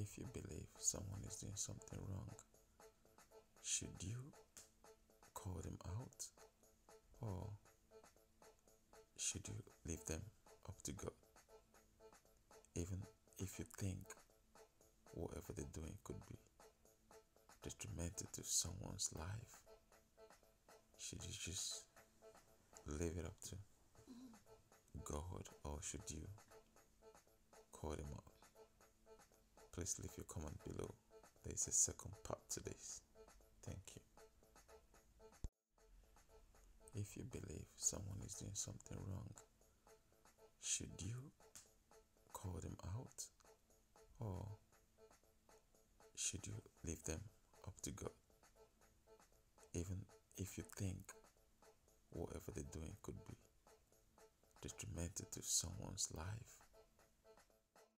If you believe someone is doing something wrong, should you call them out or should you leave them up to God? Even if you think whatever they're doing could be detrimental to someone's life, should you just leave it up to mm-hmm. God or should you call them out? Please leave your comment below. There is a second part to this. Thank you. If you believe someone is doing something wrong, should you call them out or should you leave them up to God? Even if you think whatever they're doing could be detrimental to someone's life,